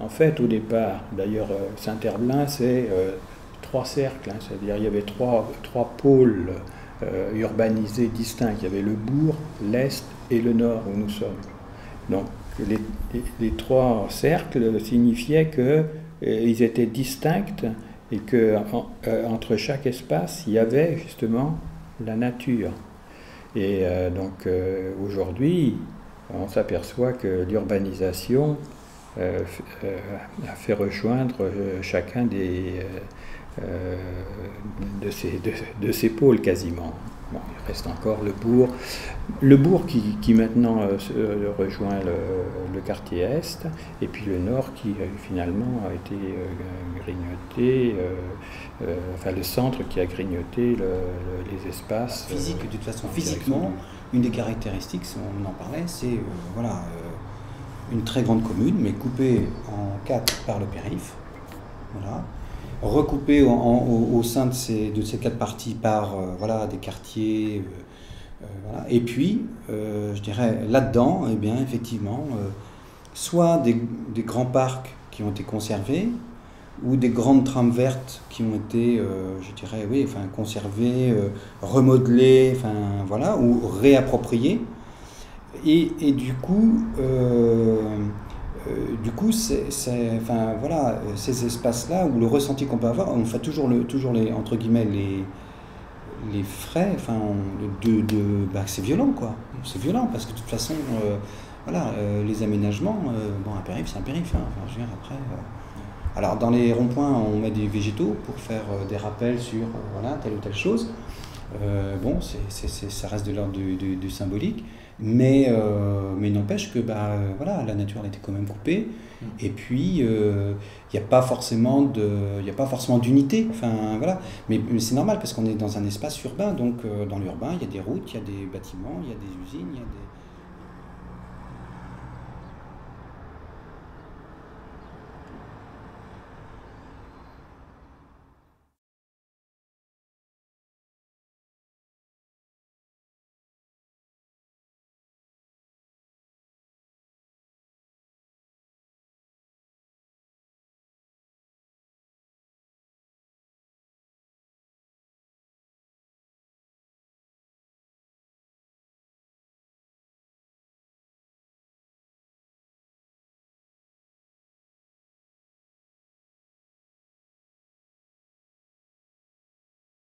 En fait, au départ, d'ailleurs, Saint-Herblain, c'est trois cercles, hein, c'est-à-dire il y avait trois, trois pôles urbanisés distincts. Il y avait le bourg, l'est et le nord où nous sommes. Donc les, les trois cercles signifiaient qu'ils étaient distincts et que chaque espace, il y avait justement la nature. Et euh, donc euh, aujourd'hui, on s'aperçoit que l'urbanisation euh, a fait rejoindre chacun des, de, ces, de, ces pôles quasiment. il reste encore le bourg. Le bourg qui, qui maintenant rejoint le, quartier Est, et puis le nord qui finalement a été grignoté euh, enfin le centre qui a grignoté les espaces. Physique, de toute façon, physiquement, une des caractéristiques, on en parlait, c'est euh, voilà, euh, une très grande commune, mais coupée en quatre par le périph'. Voilà. Recoupée au, sein de ces, de ces quatre parties par voilà, des quartiers. voilà. Et puis, je dirais, là-dedans, eh bien, effectivement, soit des, des grands parcs qui ont été conservés, ou des grandes trames vertes qui ont été, euh, je dirais, oui, enfin, conservées, euh, remodelées, enfin, voilà, ou réappropriées. Et, du coup, euh, du coup, c'est, enfin, voilà, ces espaces-là, où le ressenti qu'on peut avoir, on fait toujours, le, toujours les, entre guillemets, les, les frais, enfin, de, de bah, c'est violent, quoi. C'est violent, parce que de toute façon, voilà, les aménagements, bon, un périph', c'est un périph', hein, enfin, je veux dire, après... Alors dans les ronds-points, on met des végétaux pour faire euh, des rappels sur euh, voilà, telle ou telle chose. Euh, bon, ça reste de l'ordre du, symbolique, mais, mais il n'empêche que bah, voilà, la nature elle était quand même coupée, mm. et puis il n'y a pas forcément d'unité, enfin voilà, mais, c'est normal parce qu'on est dans un espace urbain, donc dans l'urbain il y a des routes, il y a des bâtiments, il y a des usines, il y a des